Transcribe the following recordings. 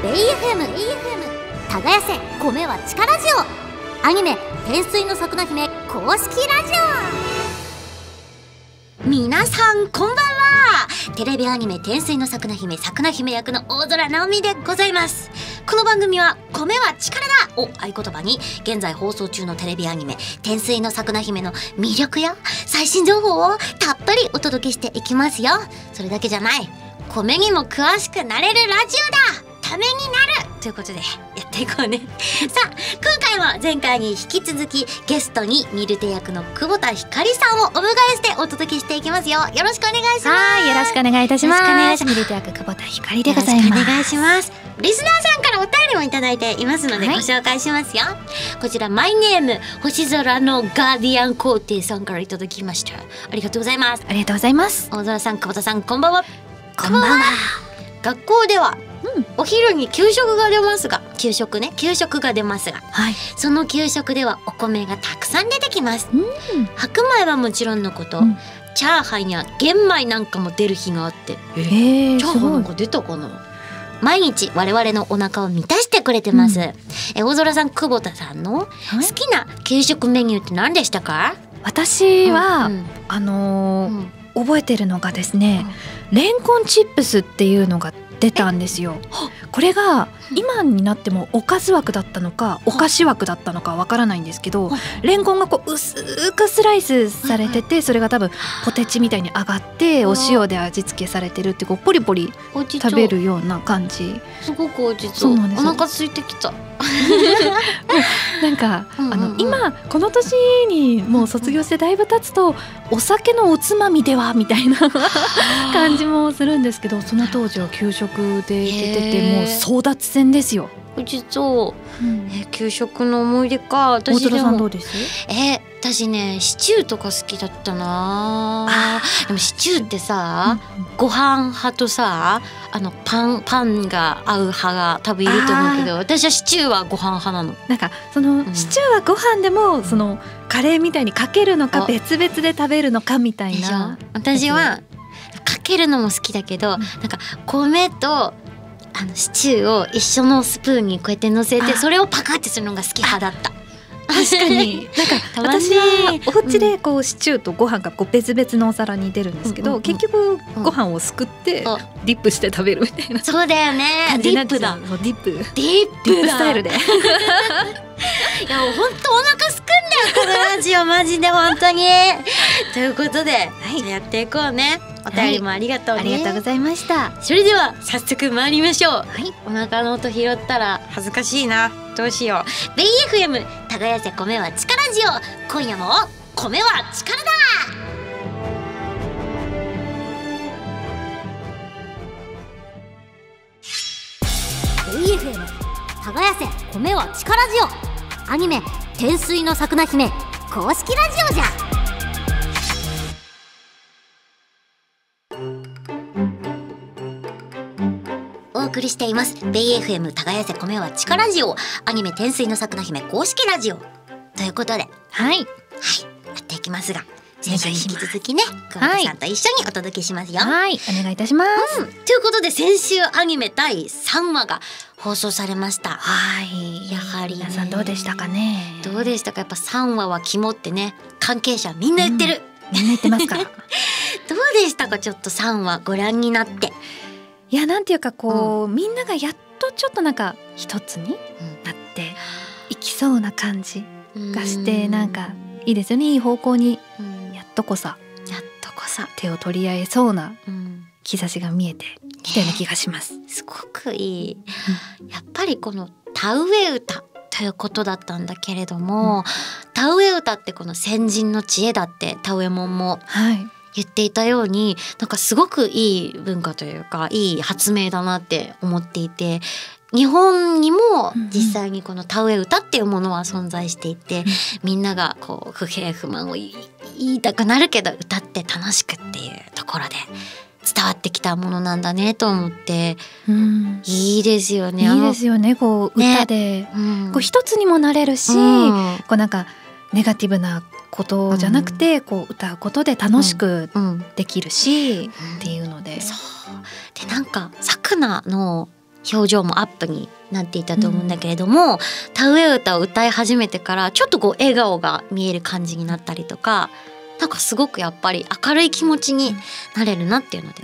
ベイ FM, FM 耕せ米は力ラジオアニメ「天水の桜姫」公式ラジオ。皆さんこんばんは。テレビアニメ「天水の桜姫」桜姫役の大空直美でございます。この番組は「米は力だ!」を合言葉に現在放送中のテレビアニメ「天水の桜姫」の魅力や最新情報をたっぷりお届けしていきますよ。それだけじゃない。米にも詳しくなれるラジオだ。ためになるということでやっていこうね。さあ今回は前回に引き続きゲストにミルテ役の久保田ひかりさんをお迎えしてお届けしていきますよ。よろしくお願いします。はいよろしくお願いいたします。ミルテ役久保田ひかりでございますよろしくお願いします。リスナーさんからお便りもいただいていますので、はい。ご紹介しますよ。こちらマイネーム星空のガーディアン皇帝さんからいただきました。ありがとうございます。ありがとうございます。大空さん久保田さんこんばんは。こんばんは。学校では、うんお昼に給食が出ますが給食ね。給食が出ますが。はい。その給食ではお米がたくさん出てきます。うん。白米はもちろんのこと、うん。チャーハンや玄米なんかも出る日があって。えー、チャーハンなんか出たかな？毎日我々のお腹を満たしてくれてます、うん。え大空さん久保田さんの好はい。きな給食メニューって何でしたか？私は、うんあのーうん。覚えてるのがですね、レンコンチップスっていうのが出たんですよ。これが今になってもおかず枠だったのかお菓子枠だったのかわからないんですけどはい。レンコンがこう薄くスライスされててそれが多分ポテチみたいに上がってお塩で味付けされてるってこうポリポリ食べるような感じ。すごくおじちょそうなんです。お腹空いてきた。なんか、うんうんうん。あの今この年にもう卒業してだいぶ経つとお酒のおつまみではみたいな 感じもするんですけどその当時は給食で出てへてー。もう争奪戦ですよ。おじちょえ給食の思い出か大私でも。空さんどうです？え私ねシチューとか好きだったな。あでもシチューってさ、ご飯派とさあのパンパンが合う派が多分いると思うけど私はシチューはご飯派なの。なんかその、ん。シチューはご飯でもそのカレーみたいにかけるのかあ。別々で食べるのかみたいな。私はかけるのも好きだけど、ん。なんか米とあのシチューを一緒のスプーンにこうやって乗せてあ。それをパカってするのが好き派だった。確かに。なんか私はお家でこうシチューとご飯がこう別々のお皿に出るんですけど、うんうんうん結局ご飯をすくってあディップして食べるみたいな。そうだよね。感ディップだ。ディップディップスタイルで。いやもう本当お腹すくんだよこのラジオ。マジで本当に。ということで、じゃあやっていこうね。お便りもありがとうね。ありがとうございましたそれでは早速参りましょう。はいお腹の音拾ったら恥ずかしいな。どうしよう。ベイ FM 耕せ米は力ジオ。今夜も米は力だ。ベイ FM 耕せ米は力ジオ。アニメ天水の桜姫公式ラジオじゃ。送りしています。ベイ FM 耕せ米は力ラジオアニメ天水の桜姫公式ラジオ。ということで。はい。はい。やっていきますが先週引き続きね久保田さんと一緒にお届けしますよ、はい。お願いいたします、ということで先週アニメ第3話が放送されました。はい。やはりね。皆さんどうでしたかね？どうでしたか？やっぱ3話は肝ってね関係者みんな言ってる、みんな言ってますか どうでしたか？ちょっと3話ご覧になって、いやなんていうかこう、みんながやっとちょっとなんか一つになっていきそうな感じがしてなんかいいですよね。いい方向にうん。やっとこさ。やっとこそ、手を取り合えそうなうん。兆しが見えてきたような気がします。すごくいい、やっぱりこの田植え歌ということだったんだけれども、田植え歌ってこの先人の知恵だって田植えもんもはい言っていたようになんかすごくいい文化というかいい発明だなって思っていて日本にも実際にこの田植え歌っていうものは存在していて、んみんながこう不平不満を言いたくなるけど歌って楽しくっていうところで伝わってきたものなんだねと思ってうん。いいですよね。いいですよね。こうね歌で、うん。こう一つにもなれるし、うん。こうなんかネガティブなことじゃなくて、こう歌うことで楽しくうん。できるし、っていうので、そう。でなんかさくなの表情もアップになっていたと思うんだけれども、田植え歌を歌い始めてからちょっとこう笑顔が見える感じになったりとかなんかすごくやっぱり明るい気持ちになれるなっていうので、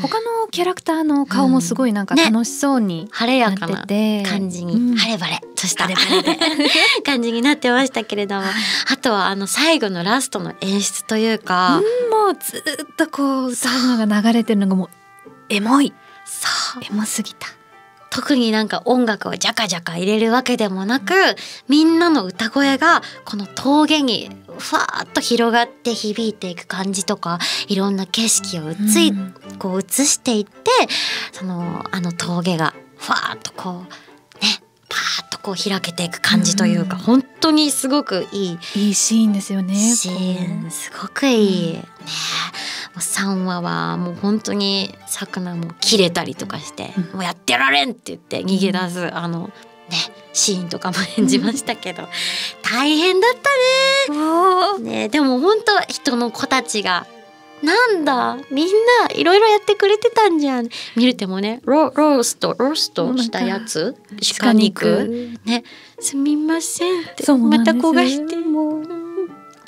他のキャラクターの顔もすごいなんかね。楽しそうに晴れなっやかなてて、感じに、うん。晴れ晴れ。とした晴れ晴れ。で 感じになってましたけれども、あとはあの最後のラストの演出というか、うんもうずっとこう歌うのが流れてるのがもうエモい。そう。エモすぎた。特になんか音楽をジャカジャカ入れるわけでもなくみんなの歌声がこの峠にふわーっと広がって響いていく感じとかいろんな景色を映い、うん。こう映していってそのあの峠がふわーっとこうねパーッとこう開けていく感じというか、うん。本当にすごくいい。いいシーンですよね。シーンすごくいい、ねもう3話はもう本当にさくなも切れたりとかして、うん。もうやってられんって言って逃げ出す、あのねシーンとかも演じましたけど、大変だったね。ねでも本当人の子たちがなんだみんないろいろやってくれてたんじゃん。見るてもねロローストローストしたやつ鹿肉。ねすみませんって。また焦がして。もう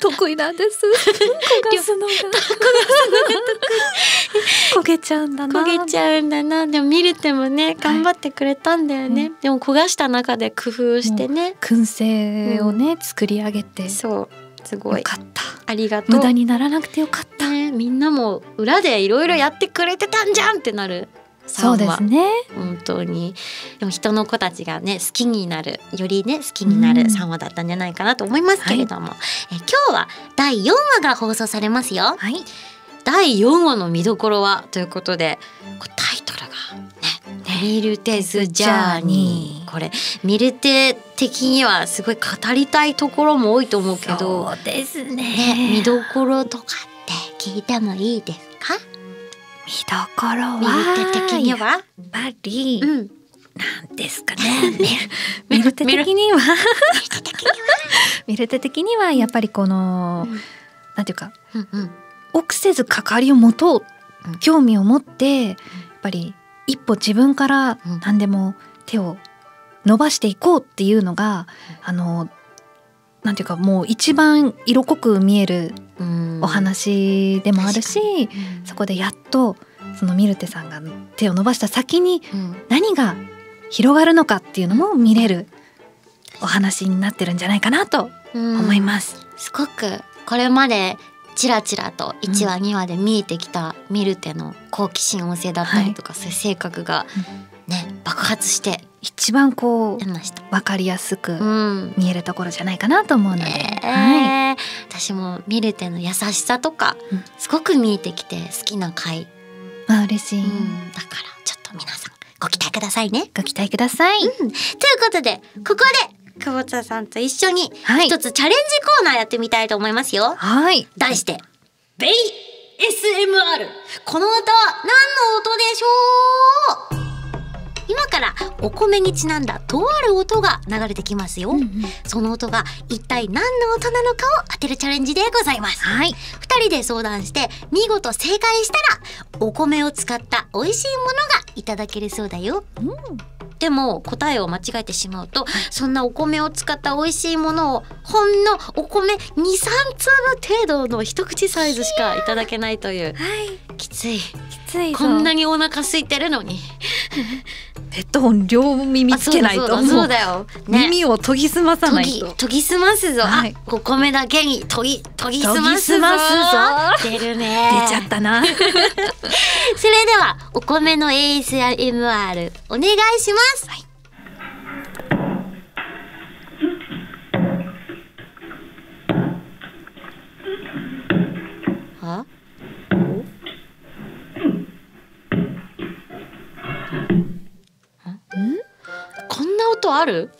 得意なんです。焦がすのが。焦げちゃうんだな。焦げちゃうんだな。でも見るてもね頑張ってくれたんだよね、でも焦がした中で工夫してね、燻製をね、作り上げて。そう。すごい。よかった。ありがとう。無駄にならなくてよかった。ねみんなも裏でいろいろやってくれてたんじゃんってなるそうですね。本当に。でも人の子たちがね好きになるよりね好きになるうん。3話だったんじゃないかなと思いますけれども、え今日は第4話が放送されますよ。はい。第4話の見どころはということでタイトルがね「ミルテズ・ジャーニー」これミルテ的にはすごい語りたいところも多いと思うけど。そうですね。ね見どころとかって聞いてもいいですか？見どころミは的にやっはぱり、うんなんですかね。ミルテ的には。ミルテ的にはやっぱりこの、うん。なんていうかうんうん。臆せず関わりを持とう、うん興味を持ってやっぱり一歩自分からうん。何でも手を伸ばしていこうっていうのが、あのなんていうかもう一番色濃く見えるうん。お話でもあるし、うん。そこでやっとそのミルテさんが手を伸ばした先にうん。何が広がるのかっていうのも見れるお話になってるんじゃないかなと思います。すごくこれまでちらちらと1話、2話で見えてきたミルテの好奇心旺盛だったりとか、そうい。う性格がね爆発して一番こ。う分かりやすくうん。見えるところじゃないかなと思うので、ねはい、私もミルテの優しさとか、うん。すごく見えてきて好きな回、まあ嬉しい、うん。だからちょっと皆さんご期待くださいね。ご期待ください。ということでここで久保田さんと一緒にはい。一つチャレンジコーナーやってみたいと思いますよ。はい、題してベイ SMR この音は何の音でしょう？今からお米にちなんだとある音が流れてきますよ、その音が一体何の音なのかを当てるチャレンジでございます。はい、二人で相談して見事正解したらお米を使った美味しいものがいただけるそうだよ。でも答えを間違えてしまうとそんなお米を使った美味しいものをほんのお米23粒程度の一口サイズしかいただけないという。はい、きつい。きついぞ。こんなにお腹空いてるのに。ヘッドホン両耳つけないと。あそうだよ、ね、耳を研ぎ澄まさ研ないと。ぎ研ぎ澄ますぞ、はい。あお米だけに研ぎ研ぎ澄ますぞ。出るね。出ちゃったな。それではお米の ASMR お願いします、はこある？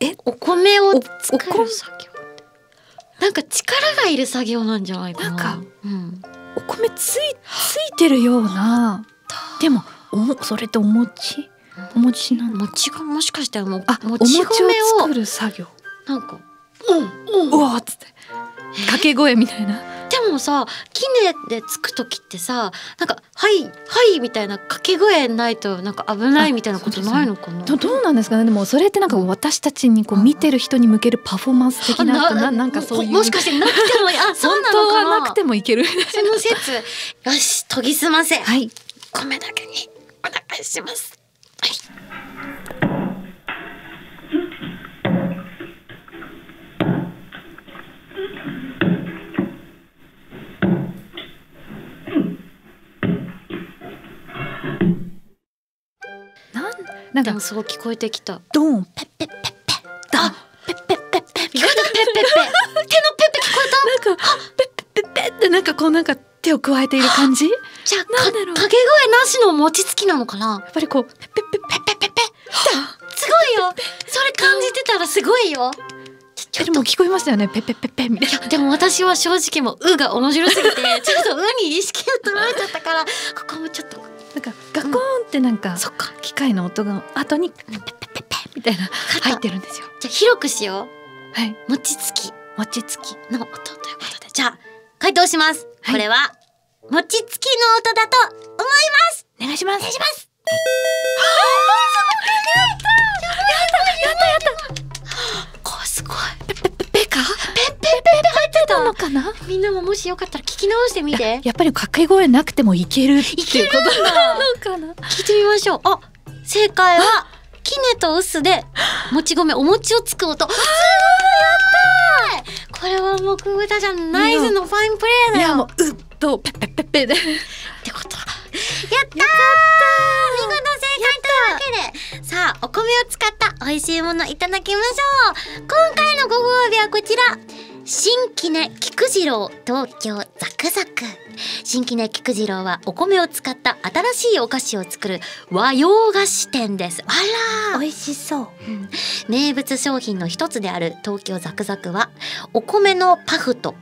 え？お米をお作る作業なんか力がいる作業なんじゃないかななんかうん、お米ついついてるような。でもおもそれってお餅？お餅なの。餅がもしかしてもあ、おも餅をち米を作る作業。なんかうわーっつって掛け声みたいな。でもさキネでつく時ってさなんか「はいはい」みたいな掛け声ないとなんか危ないみたいなことないのかな？どどうなんですかね？でもそれってなんか私たちにこう見てる人に向けるパフォーマンス的なななんかそういう。もしかしてなくてもあそうなのか本当はなくてもいける。その説 よし研ぎ澄ませ。はい。米だけにお願いします。はいなんかでもそう聞こえてきた。ドーンペッペッペッペッあペッペッペッペッペッペッペ手のペッペ聞こえたなんかペッペッペッペッってなんかこうなんか手を加えている感じやじゃあかなんだろう掛け声なしの餅つきなのかなっぱりこうペッペッペッペッペッペッペすごいよそれ感じてたらすごいよでも聞こえましたよねペッペッペッペッみたいなでも私は正直もう「う」が面白すぎてちょっと「う」に意識を取られちゃったからここもちょっとなんかガコーンってなんか機械の音が後にペッペッペッペみたいな入ってるんですよじゃあ広くしよはいう餅つき餅つきの音ということでじゃあ回答します、はいこれは餅つきの音だと思いますお願いしますお願いしますこな？みんなももしよかったら聞き直してみて。やっぱり掛け声なくてもいけるっていうことだな？のかな？聞いてみましょう。あ正解はキネとウスでもち米お餅をつく音すごいやったー！これはもう久保田ちゃんナイスのファインプレーだよ。いやもううっとペッペッペッペでってことはやったー！見事正解というわけでさあお米を使った美味しいものいただきましょう。今回のご褒美はこちら新きね菊次郎東京ザクザク。新きね菊次郎はお米を使った新しいお菓子を作る和洋菓子店です。あら美味しそう。名物商品の一つである東京ザクザクはお米のパフと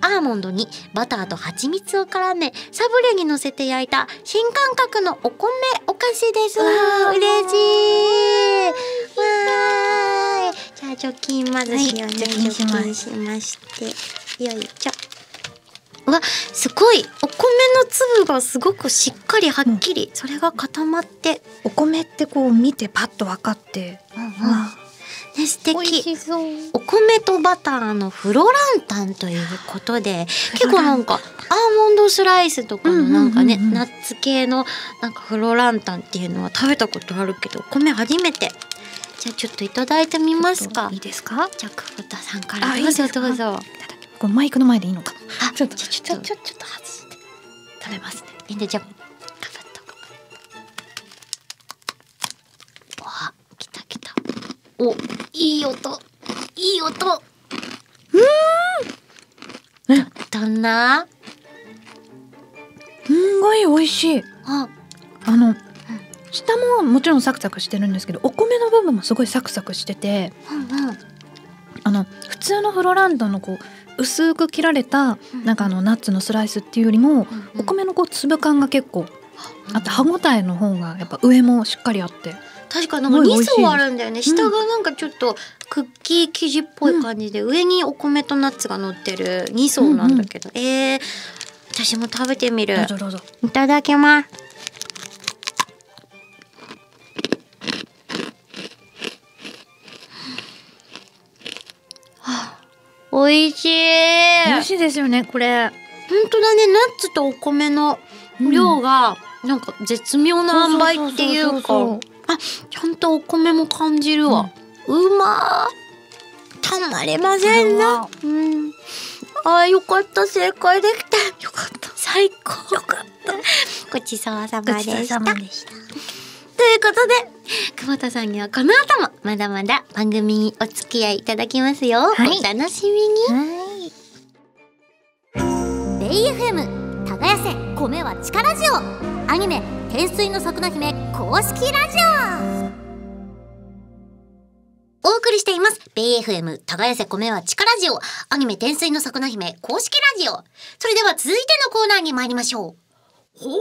アーモンドにバターと蜂蜜を絡めサブレに乗せて焼いた新感覚のお米お菓子です。わー。嬉しい。わーい。じゃあ除菌まずしようね。はい除菌しまして。よいしょ。うわすごい。お米の粒がすごくしっかりはっきり、それが固まって、お米ってこう見てパッと分かって。ね素敵。しそう。お米とバターのフロランタンということで結構なんかアーモンドスライスとかのなんかね、うんうん。うんうんナッツ系のなんかフロランタンっていうのは食べたことあるけどお米初めてじゃあちょっといただいてみますか。いいですか？じゃあ久保田さんから。あどうぞどうぞ。このマイクの前でいいのかあちょっとちょっとちょっと外して食べますねいいんでじゃあわ来た来た。おいい音。いい音。ねどんな。すんごい美味しい。あ。あの下ももちろんサクサクしてるんですけどお米の部分もすごいサクサクしててうんうん。あの普通のフロランタンのこう薄く切られたなんかあのナッツのスライスっていうよりもお米のこう粒感が結構あって歯ごたえの方がやっぱ上もしっかりあって確かになんか2すごい美味しい。層あるんだよね。下がなんかちょっとクッキー生地っぽい感じで、上にお米とナッツが乗ってる2層なんだけど、えー、私も食べてみる。どうぞどうぞ。いただきます美味しい。美味しいですよねこれ。本当だねナッツとお米の量がなんか絶妙な塩梅っていうか。あちゃんとお米も感じるわ、うまー。たまりませんな。うん。あーよかった正解できた。よかった。最高。よかった。ごちそうさまでしたいうことで久保田さんにはこの後もまだまだ番組にお付き合いいただきますよ、はい。お楽しみに。ベイ FM 耕せ米は力ラジオアニメ「天水の桜姫」公式ラジオ。お送りしています。ベイ FM 耕せ米は力ラジオアニメ天水の桜姫公式ラジオ。それでは続いてのコーナーに参りましょう。ほーっ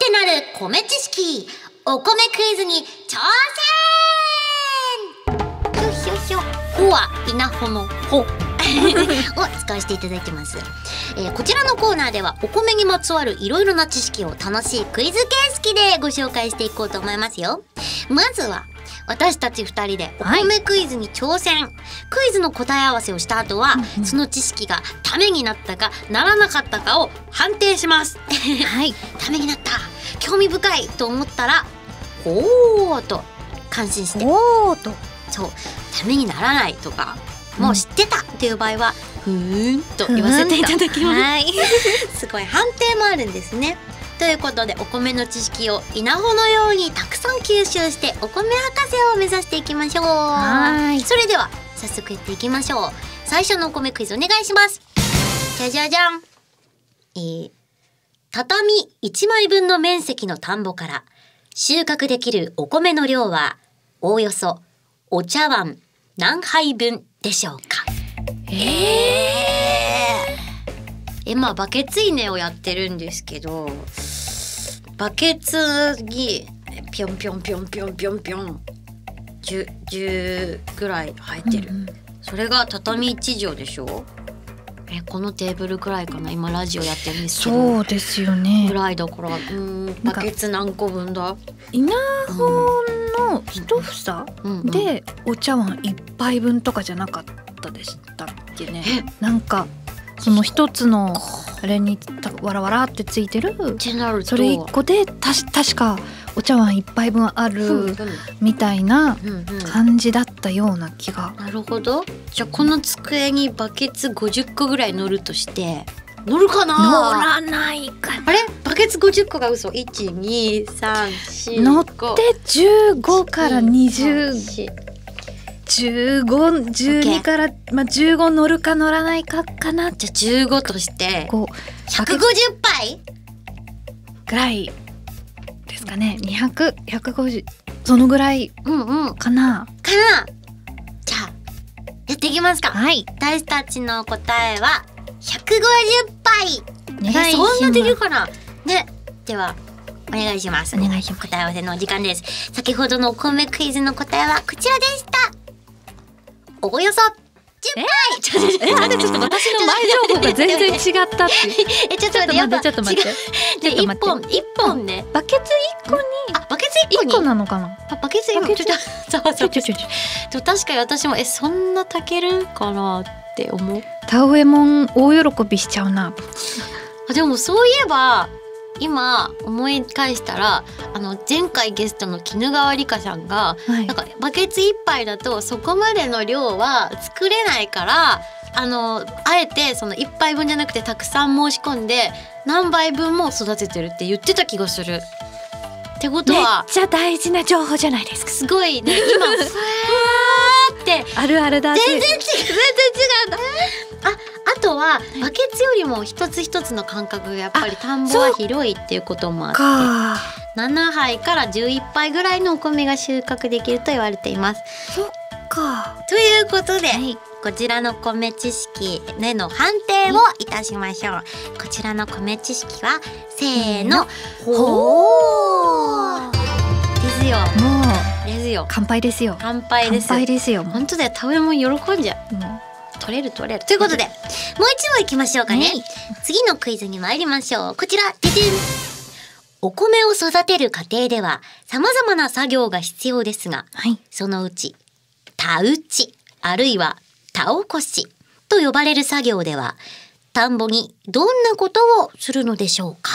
てなる米知識お米クイズに挑戦。ひょひょひょ。ほは稲穂のほ。を使わせていただいてます、えーこちらのコーナーではお米にまつわるいろいろな知識を楽しいクイズ形式でご紹介していこうと思いますよ。まずは私たち2人でお米クイズに挑戦、クイズの答え合わせをした後は、うんうん。その知識がためになったかならなかったかを判定します。はい。ためになった。興味深いと思ったらおーと感心して。おーと。そうためにならないとかもう知ってたっていう場合はふーんと言わせていただきます、はい。すごい判定もあるんですね。ということでお米の知識を稲穂のようにたくさん吸収してお米博士を目指していきましょう。はい。それでは早速やっていきましょう。最初のお米クイズお願いします。じゃじゃじゃん。えー、畳1枚分の面積の田んぼから収穫できるお米の量はおおよそお茶碗何杯分でしょうか？えまあバケツ稲をやってるんですけどバケツにぴょんぴょんぴょんぴょんぴょんぴょん10 10ぐらい入ってる、うんうん。それが畳1畳でしょ？えこのテーブルくらいかな？今ラジオやってるんですけど。そうですよね。ぐらいだからうーんバケツ何個分だ？稲穂の一房でお茶碗一杯分とかじゃなかったでしたっけね。なんかその一つのあれにたわらわらってついてるそれ一個でたし確かお茶碗一杯分あるみたいな感じだったような気が。なるほど。じゃあこの机にバケツ50個ぐらい乗るとして乗るかな？乗らないかあれ？バケツ50個が嘘。12345乗って15から20 1512から、まあ、15乗るか乗らないかかな。じゃあ15としてこう150杯？ぐらいですかね。200150そのぐらいうんうん。かかな。なじゃあやっていきますか。はい。私たちの答えは150杯。えそんなできるかな？ね。ではお願いします。お願いします。答え合わせのお時間です。先ほどのお米クイズの答えはこちらでしたおよそ10杯ちょっとえあれちょっと私の前情報が全然違った。っていうえちょっと待ってちょっと待って。ちょっと待って。一本一本ね。バケツ1個に。あバケツ一個1に個なのかな？あバケツ一個。ちょっとそうそうちょちょちょちょ確かに私もえそんな炊けるかなって思う。田植えもん大喜びしちゃうな。あでもそういえば今思い返したらあの前回ゲストの絹川理香さんがはい。なんかバケツ一杯だとそこまでの量は作れないからあのあえてその一杯分じゃなくてたくさん申し込んで何杯分も育ててるって言ってた気がする。ってことめっはちゃ大事な情報じゃないですか。すごいね。今ふわーって。あるあるだし全然違う。全然違う。んだあはバケツよりも一つ一つの間隔がやっぱり田んぼは広いっていうこともあってか。7杯から11杯ぐらいのお米が収穫できると言われています。そっか。ということで、はい。こちらの米知識での判定をいたしましょう。こちらの米知識はせーのほー。ですよ。もう。ですよ。乾杯ですよ。乾杯です乾杯ですよ。も本当だよ。食べ物喜んじゃう。う。も取れる取れる。ということでもう一問いきましょうかね、はい。次のクイズに参りましょう。こちらででん。お米を育てる過程では様々な作業が必要ですがうはい。そのうち田打ちあるいは田起こしと呼ばれる作業では田んぼにどんなことをするのでしょうか？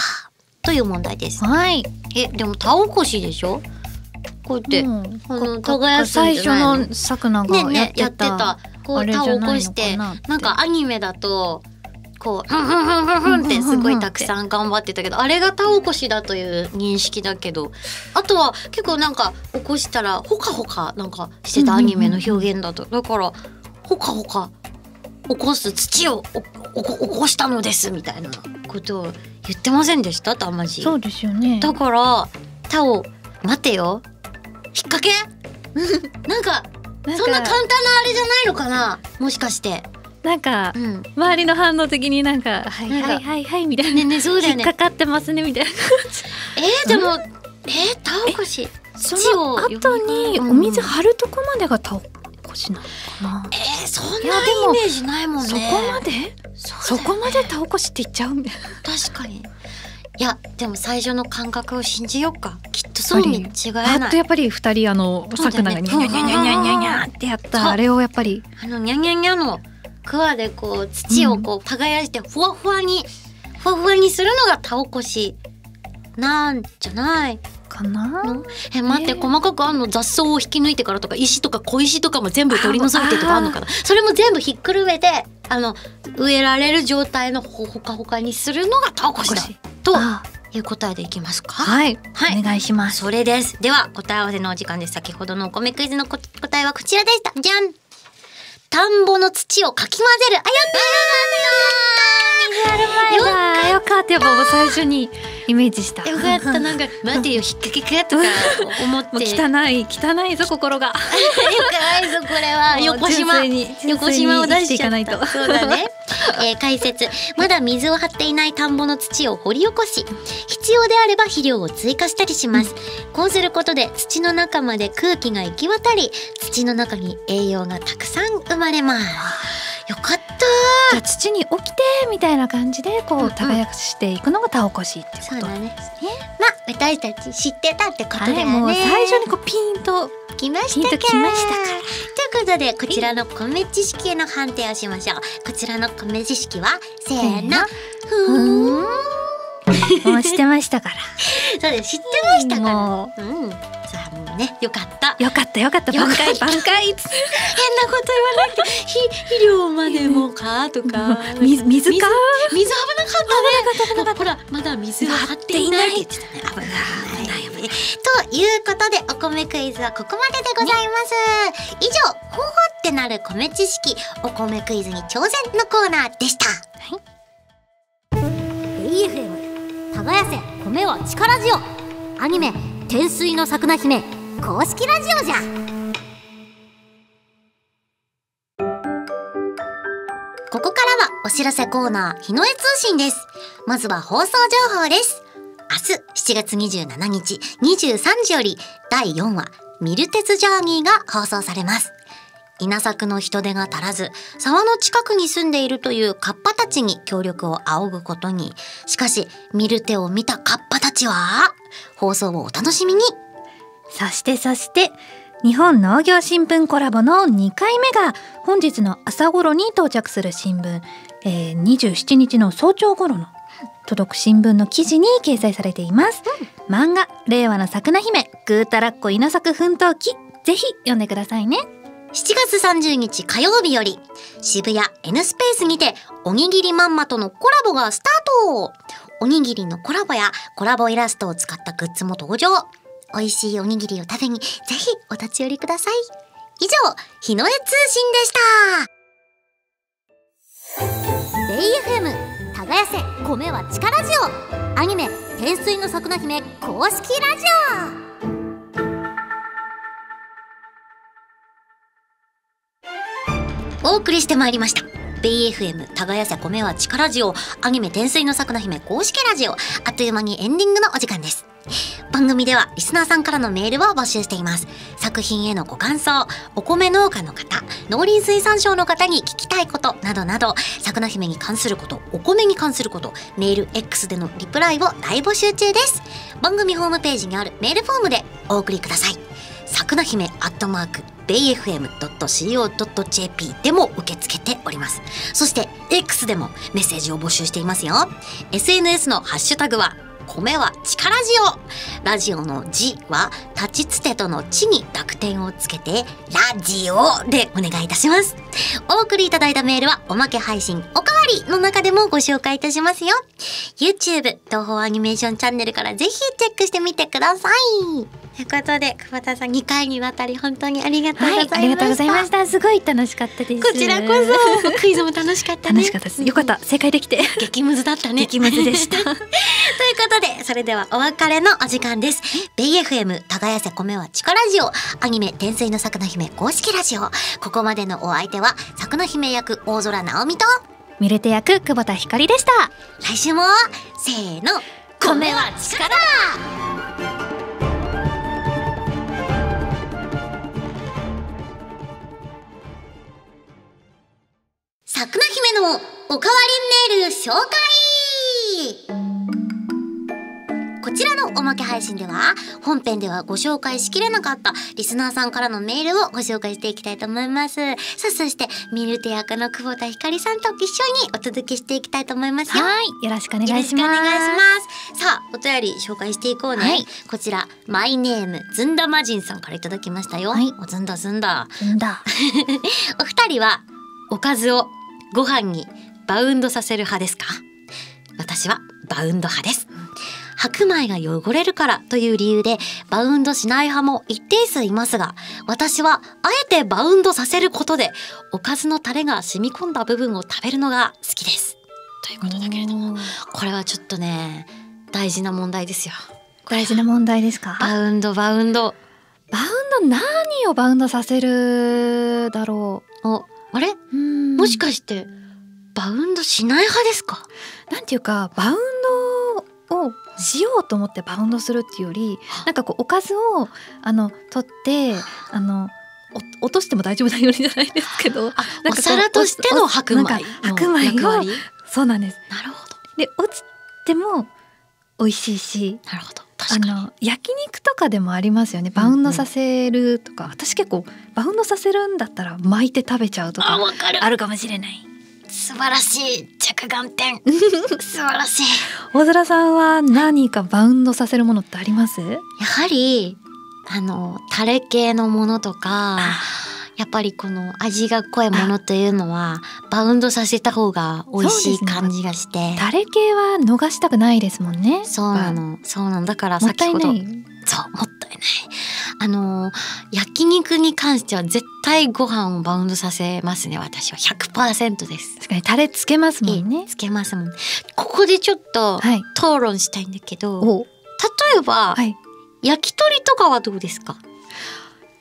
という問題です。はい。えでも田起こしでしょ？こうやって、もうあのか耕すん最初ののさくながやっねねやてた。ってたこあう田を起こしてかなんかアニメだとこうふんふんふんふんふんってすごいたくさん頑張ってたけどあれが田起こしだという認識だけどあとは結構なんか起こしたらほかほかなんかしてたアニメの表現だと。だからほかほか起こす土をおおこ起こしたのですみたいなことを言ってませんでした？たまじそうですよね。だから田を待てよ。引っ掛け？なんかそんな簡か単なあれじゃないのかな？もしかして。なんかうん。周りの反応的になんかはいはいはいはいみたいな。ねねそうだよね。引っ。かかってますねみたいなえー、でも、えー、田起こし。その後にうんお水張るとこまでが田起越なのかな？えー、そんなイメージないもんね。そこまで？そね。こまで田越しって言っちゃうみたいな。確かにいやでも最初の感覚を信じようか。きっとそうに違いない。あとやっぱり二人あのさくながニャニャニャニャニャニャってやったあれをやっぱりあのニャニャニャのクワでこう土をこう耕してふわふわに、ふわふわにするのが田起こしなんじゃないかな？のえ待って、ね。細かくあんの雑草を引き抜いてからとか石とか小石とかも全部取り除いてとかあんのかな？それも全部ひっくるめてあの植えられる状態のほほかほかにするのが田起こしだ。とあいう答えでいきますか？はい、はい。お願いします。それです。では、答え合わせのお時間です。先ほどのお米クイズのこ答えはこちらでした。じゃん。田んぼの土をかき混ぜる。あ、やったー。よかったよかった。やっぱ最初にイメージしたよかった。なんか、待てよ、引っ掛けかとか思って。汚い汚いぞ心がよくないぞ、これは。横島。横島を出していかないた。とそうだね。えー解説。まだ水を張っていない田んぼの土を掘り起こし、必要であれば肥料を追加したりします。こうすることで土の中まで空気が行き渡り、土の中に栄養がたくさん生まれます。よかった。じゃあ土に起きてみたいな感じでこうんううん。耕していくのが田起こしってことそうだね。まあ、私たち知ってたってことだよね。はいもう最初にこうピーンと来ましたピンときましたかということでこちらの米知識への判定をしましょう。こちらの米知識はせーの。ふーん。もうしてましたから。そうです。知ってましたから。もうんね。よかった。うよかった。よかった。挽回。挽回。変なこと言わないで。ひ肥料までもかとか。水水か？水危なかったね。ほらまだ水を張っていない。って言ってたね危ない。危ない危ない。ということでお米クイズはここまででございます。以上ほほってなる米知識お米クイズに挑戦のコーナーでした。はい。BFM 耕せ米は力ジオアニメ天水の桜姫公式ラジオじゃここからはお知らせコーナー日の絵通信です。まずは放送情報です。明日7月27日23時より第4話ミルテツジャーニーが放送されます。稲作の人手が足らず沢の近くに住んでいるというカッパたちに協力を仰ぐことに。しかしミルテを見たカッパたちは放送をお楽しみに。そしてそして日本農業新聞コラボの2回目が本日の朝頃に到着する新聞、えー、27日の早朝頃の届く新聞の記事に掲載されています、漫画令和の桜姫ぐーたらっこ稲作奮闘記。ぜひ読んでくださいね。7月30日火曜日より渋谷 N スペースにておにぎりまんまとのコラボがスタート。おにぎりのコラボやコラボイラストを使ったグッズも登場美味しいおにぎりを食べにぜひお立ち寄りください。以上日の絵通信でした。BFM 耕せ米は力ジオアニメ天水の桜姫公式ラジオ。お送りしてまいりました BFM 耕せ米は力ジオアニメ天水の桜姫公式ラジオあっという間にエンディングのお時間です。番組ではリスナーさんからのメールを募集しています。作品へのご感想お米農家の方農林水産省の方に聞きたいことなどなど桜姫に関することお米に関することメール X でのリプライを大募集中です。番組ホームページにあるメールフォームでお送りください。桜姫アットマーク bayfm.co.jp でも受け付けております。そして X でもメッセージを募集していますよ。SNS のハッシュタグは米は力ジオラジオの字は立ちつてとの地に濁点をつけてラジオでお願いいたします。お送りいただいたメールはおまけ配信おかわりの中でもご紹介いたしますよ。YouTube 東宝アニメーションチャンネルからぜひチェックしてみてください。いうことで久保田さん2回にわたり本当にありがとうございました、はいありがとうございました。すごい楽しかったです。こちらこそクイズも楽しかったね楽しかったです。よかった。正解できて。激ムズだったね。激ムズでした。ということでそれではお別れのお時間です。BFM 耕せ米は力ラジオアニメ天水の桜姫公式ラジオ。ここまでのお相手は桜姫役大空直美とミルテ役久保田光でした。来週もせーの米は力めのおかわりメール紹介。こちらのおまけ配信では本編ではご紹介しきれなかったリスナーさんからのメールをご紹介していきたいと思います。さあそしてミルテ役の久保田ひかりさんと一緒にお届けしていきたいと思いますよ。はいよろしくお願いします。よろしくお願いします。さあお便り紹介していこうね、はい。こちらマイネームずんだまじんさんからいただきましたよ、はい。おずんだずんだ。んだ。お二人はおかずをご飯にバウンドさせる派ですか？私はバウンド派です。白米が汚れるからという理由でバウンドしない派も一定数いますが私はあえてバウンドさせることでおかずのタレが染み込んだ部分を食べるのが好きです。ということだけれどもこれはちょっとね大事な問題ですよ。大事な問題ですか？バウンドバウンド。バウンド何をバウンドさせるだろおあれ？もしかしてバウンドしない派ですか？なんていうかバウンドをしようと思ってバウンドするっていうよりなんかこうおかずをあの取ってあ。のお落としても大丈夫なようにじゃないですけどなんかこう皿としての白米白米をそうなんです。なるほど。で落ちても美味しいしなるほどあの焼肉とかでもありますよね。バウンドさせるとか、私結構バウンドさせるんだったら巻いて食べちゃうとかある。かもしれない。素晴らしい着眼点。素晴らしい。大空さんは何かバウンドさせるものってあります？やはりあのタレ系のものとかやっぱりこの味が濃いものというのはバウンドさせた方が美味しい感じがして。タレ系は逃したくないですもんね。そうなの。そうなのだから先ほど。そうもったいない。あの焼肉に関しては絶対ご飯をバウンドさせますね私は。100%です。確かにタレつけますもんね。つけますもん。ここでちょっとはい。討論したいんだけど、お。例えば、はい。焼き鳥とかはどうですか、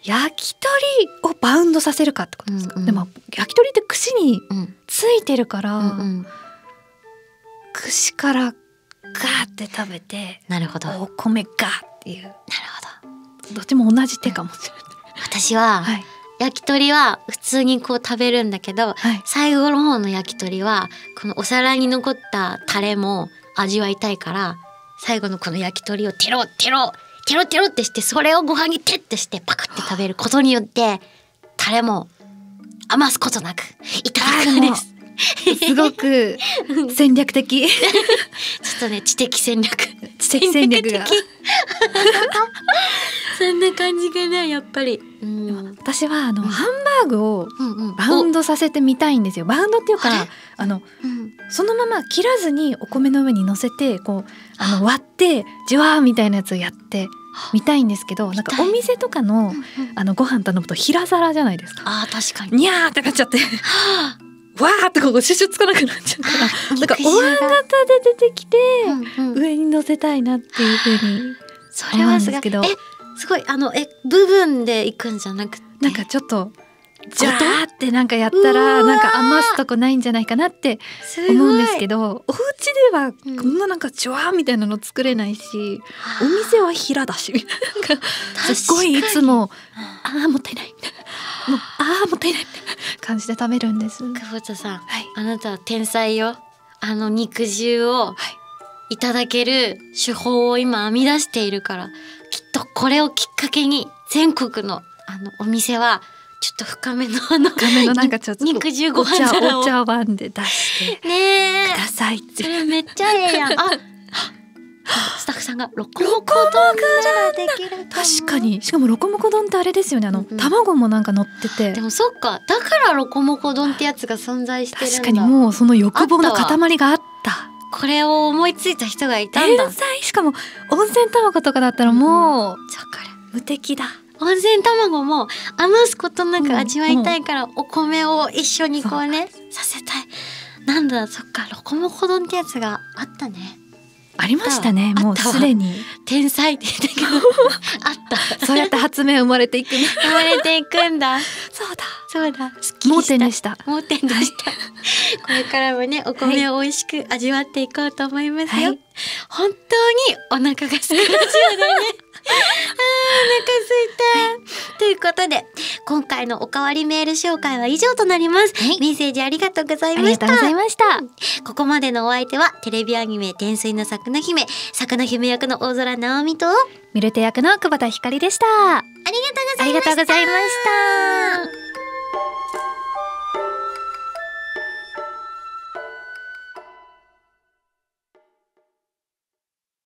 焼き鳥をバウンドさせるかってことですか、うんうん。でも焼き鳥って串にうん。ついてるから、うんうん、串からガーって食べてなるほど。なるお米ガーっていう。ほど。どっちも同じ手かもしれ私は、ない。はい。焼き鳥は普通にこう食べるんだけどはい。最後の方の焼き鳥はこのお皿に残ったタレも味わいたいから最後のこの焼き鳥をテロテロテロテロってしてそれをご飯にテッてしてパクって食べることによってタレも余すことなくいただくんです。すごく戦略的 ちょっとね知的戦略知的戦略が。そんな感じかなやっぱり。うん私はあの、うんハンバーグをバウンドさせてみたいんですよ。バウンドっていうかあのうんそのまま切らずにお米の上に乗せてこうあの割ってジュワーみたいなやつをやってみたいんですけどなんかお店とかのあのご飯頼むと平皿じゃないですか。あー確かに。にゃーってなっちゃって。はわーってこうシュシュつかなくなっちゃうからあなんかお椀型で出てきてうんうん。上に乗せたいなっていう風にそれはすごい。すけど。えすごいあのえ部分で行くんじゃなくて？なんかちょっとジャーってなんかやったらなんか余すとこないんじゃないかなって思うんですけどお家ではうん。こんななんかジュワーみたいなの作れないし、お店は平だしすっごいいつもあーもったいない。みたいなもうあーもったいない。みたいな感じで食べるんです。は久保田さんい。あなたは天才よ。あの肉汁をいただける手法を今編み出しているからきっとこれをきっかけに全国のあのお店はちょっと深めのあの画面のなんかちょっと肉汁ごお茶飯皿をお茶碗で出して。ねえ。くださいって。それめっちゃええやん。あ スタッフさんがロコモコ丼確かに。しかもロコモコ丼ってあれですよね。あの、うんうん。卵もなんか乗ってて。でもそっか。だからロコモコ丼ってやつが存在してるんだ。確かにもうその欲望の塊があった。これを思いついた人がいたん天だ才。しかも温泉卵とかだったらもうわかる。無敵だ温泉卵も余すことなく味わいたいからお米を一緒にこうねさせたい。なんだそっかロコモコ丼ってやつがあったね。ありましたね。もうすでに。天才って言ったけどあった。そうやって発明生まれていくね。生まれていくんだ。そうだ。そうだ。盲した点でした。盲点でした。これからもね、お米を美味しく味わっていこうと思いますよ。はい。本当にお腹が空くラジオだね。あーお腹空いた。ということで、今回のおかわりメール紹介は以上となります、はい。メッセージありがとうございあました。りがとうございました。ここまでのお相手はテレビアニメ天水の桜姫桜姫役の大空直美とあミルテ役の久保田ひかりでした。ありがとうございました。りがとうございました